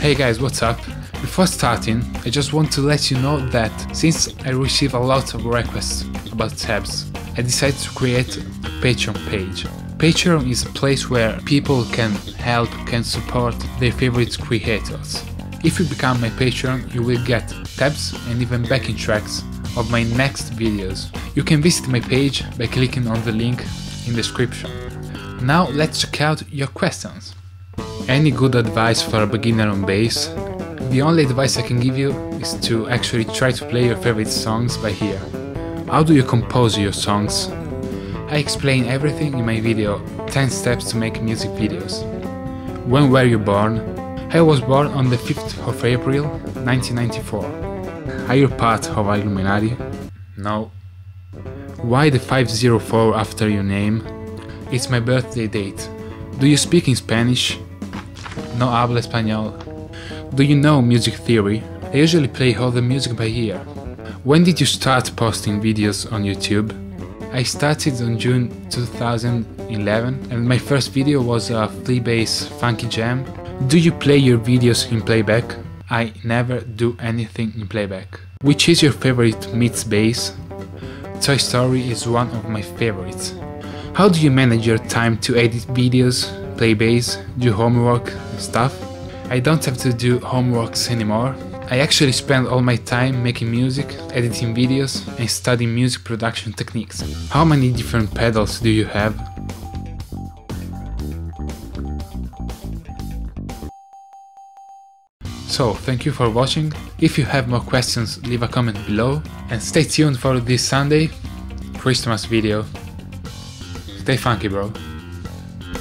Hey guys, what's up? Before starting, I just want to let you know that since I receive a lot of requests about tabs, I decided to create a Patreon page. Patreon is a place where people can help, can support their favorite creators. If you become my Patreon, you will get tabs and even backing tracks of my next videos. You can visit my page by clicking on the link in the description. Now let's check out your questions. Any good advice for a beginner on bass? The only advice I can give you is to actually try to play your favorite songs by ear. How do you compose your songs? I explain everything in my video 10 steps to make music videos. When were you born? I was born on the 5th of April 1994. Are you part of Illuminati? No. Why the 504 after your name? It's my birthday date. Do you speak in Spanish? No habla español. Do you know music theory? I usually play all the music by ear. When did you start posting videos on YouTube? I started on June 2011 and my first video was a flea bass funky jam. Do you play your videos in playback? I never do anything in playback. Which is your favorite Meets bass? Toy Story is one of my favorites. How do you manage your time to edit videos, play bass, do homework stuff? I don't have to do homeworks anymore. I actually spend all my time making music, editing videos and studying music production techniques. How many different pedals do you have? So, thank you for watching. If you have more questions, leave a comment below. And stay tuned for this Sunday Christmas video. Stay funky, bro.